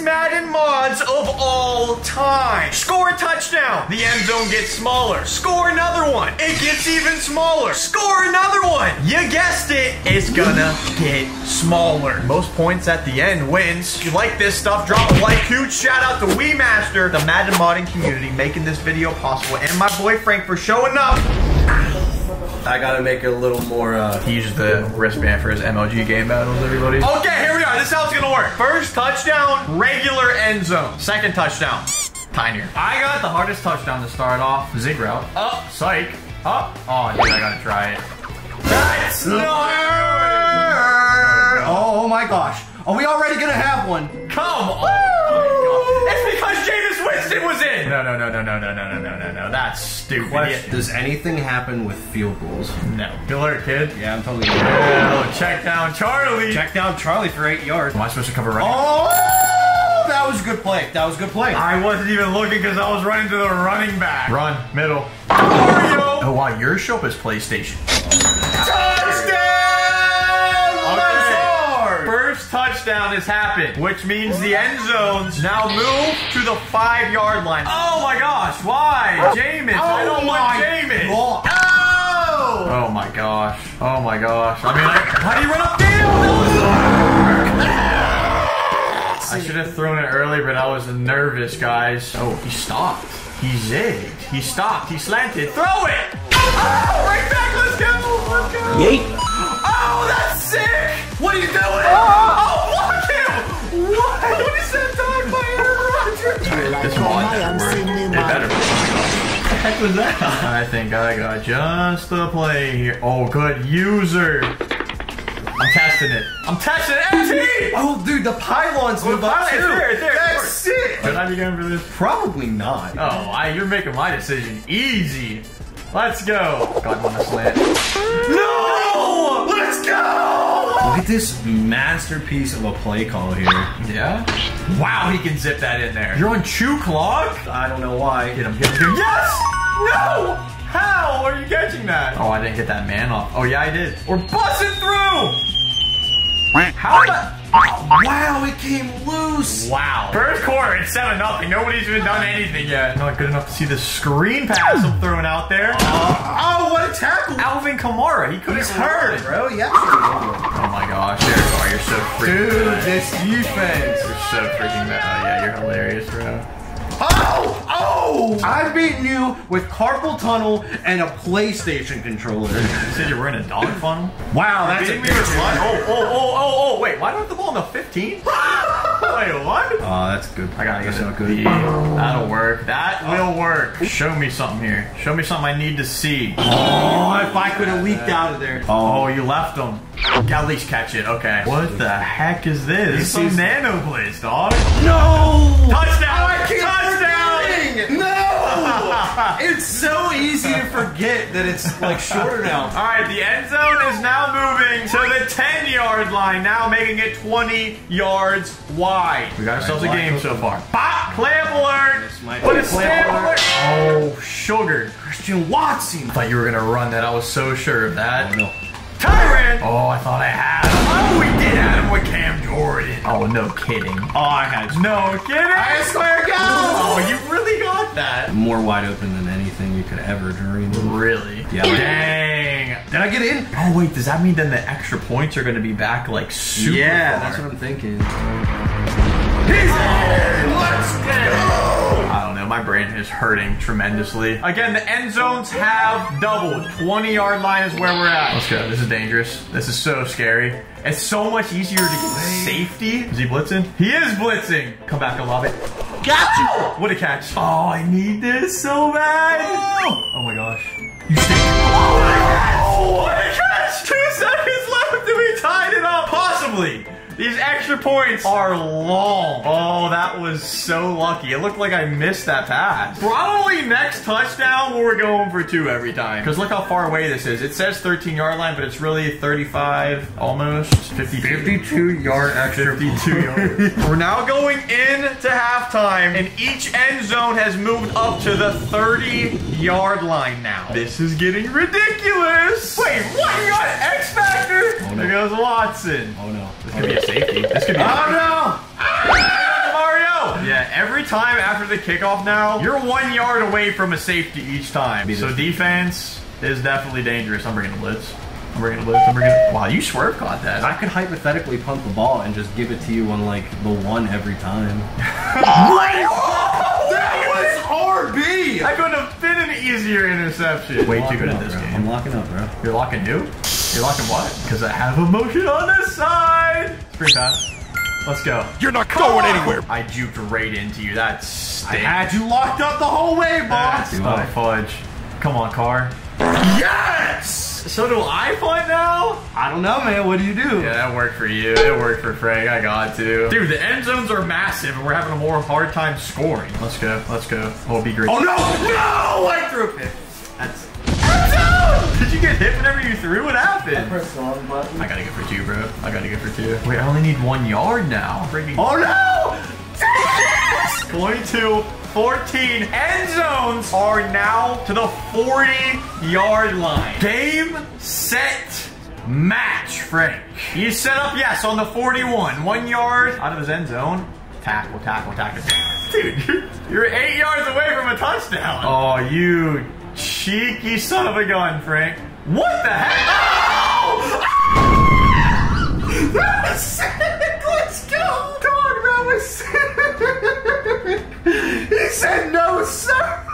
greatest Madden mods of all time. Score a touchdown. The end zone gets smaller. Score another one. It gets even smaller. Score another one. You guessed it. It's gonna get smaller. Most points at the end wins. If you like this stuff, drop a like. Huge shout out to WeMaster, the Madden modding community, making this video possible, and my boy Frank for showing up. I gotta make it a little more, uh, He used the wristband for his MLG game battles, everybody. Okay, here we are. This is how it's gonna work. First touchdown, regular end zone. Second touchdown, tinier. I got the hardest touchdown to start off. Zig route. Up, psych. Up. Oh, dude, I gotta try it. That's no. Oh my gosh. Are we already gonna have one? Come on. It's because Jameis Winston was in. No, no, no, no, no, no, no, no, no, no, no. That's stupid. Question. Does anything happen with field goals? No. Good kid. Yeah, I'm totally. Oh, check down Charlie. Check down Charlie for eight yards. Am I supposed to cover right? Oh, that was a good play. That was a good play. I wasn't even looking because I was running to the running back. Run, middle. Mario! Oh, wow, your show is PlayStation. First touchdown has happened, which means the end zones now move to the five yard line. Oh my gosh, why? Jameis, I don't want oh Jameis. God. Oh! Oh my gosh. Oh my gosh. I mean, I, how do you run upfield? I should have thrown it earlier, but I was nervous, guys. Oh, he stopped. He zigged. He stopped. He slanted. Throw it! Oh, right back. Let's go. Let's go. Yeet. Oh, that's sick! What are you doing? Oh, oh, oh. oh block him! What? What is that dog by Aaron Rodgers? This mod better work. It better. What the heck was that? I think I got just the play here. Oh, good user. I'm testing it. I'm testing it. MT! Oh, dude, the pylons Oh, move up it's too. there, there. That's sick. Should I be going for this? Probably not. Oh, I, you're making my decision easy. Let's go. God, on the slant. No! Let's go! Look at this masterpiece of a play call here. Yeah? Wow, he can zip that in there. You're on chew clock? I don't know why. Get him, get him, get him. Yes! No! How are you catching that? Oh, I didn't get that man off. Oh, yeah, I did. We're busting through! How did I... Oh, wow, it came Wow. First quarter, it's 7 nothing. Nobody's even done anything yet. Not good enough to see the screen pass I'm throwing out there. Oh, oh what a tackle. Alvin Kamara, he could have hurt. bro. Yeah. Oh my gosh, there you are. You're so freaking Dude, bad. this defense. You're so freaking bad. Oh yeah, you're hilarious, bro. Oh! Oh! I've beaten you with carpal tunnel and a PlayStation controller. You said you were in a dog funnel? Wow, that's a me with what? Oh, oh, oh, oh, oh, wait, why do I have the ball in the 15? Wait, what? Oh, that's good. I gotta get so good. That'll work. That will work. Show me something here. Show me something I need to see. Oh, if I could have leaked out of there. Oh, you left him. At least catch it. Okay. What the heck is this? This is some nano blitz, dog. No! Touchdown! I can't Touchdown! No! it's so easy to forget that it's like shorter now. All right, the end zone is now moving to the 10 yard line, now making it 20 yards wide. We got ourselves a game so far. Pop, clamp alert. might What be is clamp clamp alert. alert? Oh, sugar. Christian Watson. I thought you were gonna run that. I was so sure of that. Oh, no. Tyrann! Oh, I thought I had him. Oh, we did have him with Cam Jordan. Oh, no kidding. Oh, I had No kidding. I swear to God. Oh, you really got that. more wide open than anything you could ever dream of. Really? Yeah. Dang. Did I get in? Oh wait, does that mean then the extra points are going to be back like super yeah, far? that's what I'm thinking. He's oh, in! Let's go! I don't know, my brain is hurting tremendously. Again, the end zones have doubled. 20 yard line is where we're at. Let's go. This is dangerous. This is so scary. It's so much easier to get safety. Is he blitzing? He is blitzing. Come back, I love it. Got you. What a catch. Oh, I need this so bad. Oh, my gosh. You stink. Oh my gosh. What a catch. Two seconds left and we tied it up. Possibly. These extra points are long. Oh, that was so lucky. It looked like I missed that pass. Probably next touchdown we're going for two every time. Because look how far away this is. It says 13 yard line, but it's really 35, almost 52. 52 yard extra. 52 yards. We're now going into halftime, and each end zone has moved up to the 30 yard line now. This is getting ridiculous. Wait, what? You got X Factor? Oh, no. There goes Watson. Oh no. This could be a safety. This could be Oh no! Mario Yeah, every time after the kickoff now, you're one yard away from a safety each time. So defense is definitely dangerous. I'm bringing a blitz. I'm bringing a blitz. I'm bringing. Wow, you swerve caught that. I could hypothetically punt the ball and just give it to you on like the one every time. that was RB. That couldn't have been an easier interception. Way too good at this bro. game. I'm locking up, bro. You're locking who? You're locking what? Because I have emotion on this side. Screen pass. Let's go. You're not going anywhere. I juked right into you. That's I had you locked up the whole way, boss. That's not fudge. Come on, car. Yes! So do I punt now? I don't know, man. What do you do? Yeah, that worked for you. It worked for Frank. I got to. Dude, the end zones are massive and we're having a more hard time scoring. Let's go. Let's go. Oh, be great. Oh no! No! I threw a pick. That's. End zone! Did you get hit whenever you threw? What happened? Press the wrong button. I gotta go for two, bro. I gotta go for two. Wait, I only need one yard now. Freaking Oh no! 22, 14. End zones are now to the 40 yard line. Game, set, match, Frank. You set up, yes, on the 41. One yard out of his end zone. Tackle, tackle, tackle. Dude, you're, you're eight yards away from a touchdown. Oh, you cheeky son of a gun, Frank. What the heck? Oh! That was sick! Let's go! Dog, that was sick! He said no, sir!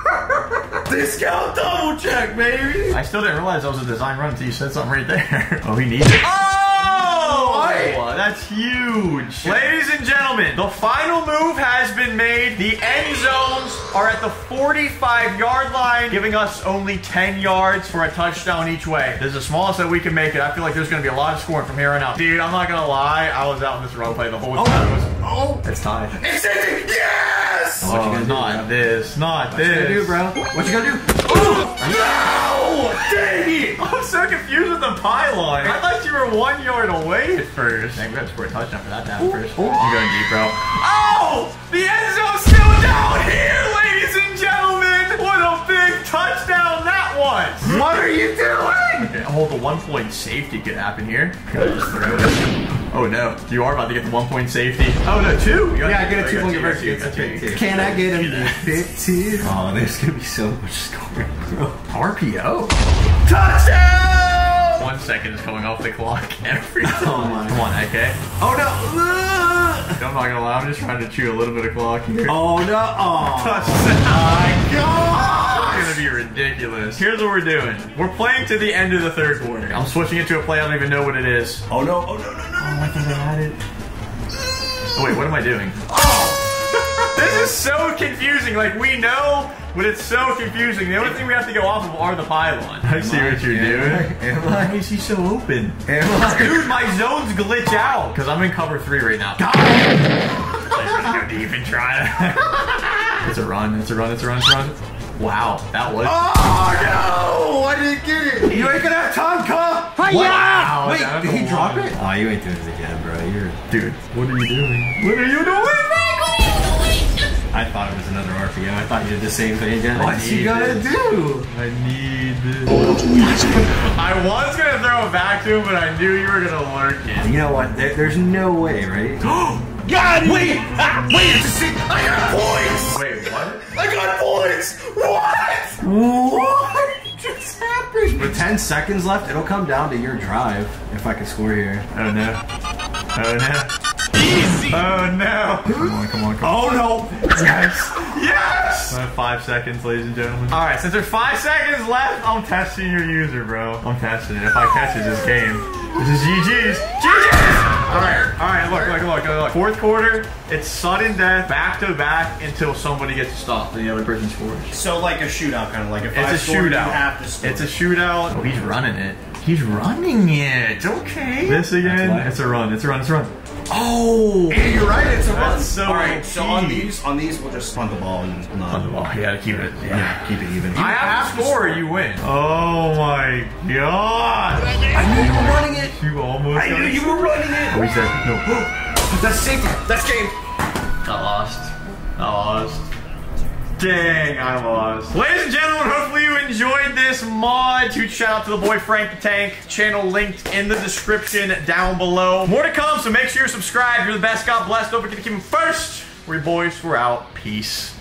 Discount double check, baby! I still didn't realize that was a design run until you said something right there. Oh, he needs it. Oh! That's huge. Ladies and gentlemen, the final move has been made. The end zones are at the 45 yard line, giving us only 10 yards for a touchdown each way. This is the smallest that we can make it. I feel like there's going to be a lot of scoring from here on out. Dude, I'm not going to lie. I was out in this role play the whole time. Oh, it was- Oh! It's tied. It's in Yes! Oh, what you Oh, gonna not bro? this. Not What you this. gonna do, bro? What you gonna do? No! Dang it! I'm so confused with the pylon. I thought you were one yard away at first. Dang, we have to score a touchdown for that to happen first. You're going deep, bro. Oh! The end zone's still down here, ladies and gentlemen! What a big touchdown that was! What are you doing? Okay, hold the one point safety could happen here. Could I just throw it? Oh no, you are about to get the one point safety. Oh no, two? You got Yeah, I get a two point got conversion. you It's a two, pick you Can I get him to pick two? Oh, there's gonna be so much scoring, bro. RPO. Touchdown! One second is coming off the clock every time. Oh my. Come on, AK. Oh no! I'm not gonna lie, I'm just trying to chew a little bit of clock here. Oh no! Oh Touchdown! my god! It's gonna be ridiculous. Here's what we're doing. We're playing to the end of the third quarter. I'm switching it to a play I don't even know what it is. Oh no! Oh no! No! No! Oh, I think I had it. Oh, wait, what am I doing? Oh! This is so confusing. Like, we know, but it's so confusing. The only thing we have to go off of are the pylon. I see what you're doing. Am Why I? is he so open? Am I? Dude, my zones glitch out. Because I'm in cover three right now. God! I'm gonna go try it's a run, it's a run, it's a run, it's a run. Wow, that was. Oh no! I didn't get it. You ain't gonna have time, cup. Wow, Wait, did he know drop it? Oh, you ain't doing this again, bro. You're. Dude, what are you doing? What are you doing? Thought you did the same thing again. What's he gonna do? I need this. Oh, I was gonna throw it back to him, but I knew you were gonna lurk it. You know what? There, there's no way, right? God, Wait! Wait! Ah, it's a six. I got points. Wait, what? I got points. What? What just happened? With 10 seconds left, it'll come down to your drive if I can score here. Oh no. Oh no. Easy! Oh no! Come on, come on, come on. Oh no! Yes! Yes! I have five seconds, ladies and gentlemen. Alright, since there's five seconds left, I'm testing your user, bro. I'm testing it. If I catch it this game, this is GG's. GG's! Alright, alright, look, look, look, look, look. Fourth quarter, it's sudden death, back to back, until somebody gets stopped and the other person scores. So like a shootout, kind of like if It's I a scored, shootout. you have to score. It's a shootout. Oh, he's running it. He's running it. Okay. This again. It's a run. It's a run. It's a run. Oh, yeah, you're right. It's a That's run. so All right, so on these, on these, we'll just punt the ball and not. On the ball. You gotta keep it. Yeah, keep it even. I have to score. You win. Oh my god. I knew you were running it. You almost. I knew you were running it. Oh, he said no. That's safety. That's game. I lost. I lost. Dang, I lost. Ladies and gentlemen, hopefully you enjoyed this mod. Huge shout out to the boy Frank the Tank. Channel linked in the description down below. More to come, so make sure you're subscribed. You're the best. God bless. Don't forget to keep him first. We boys, we're out. Peace.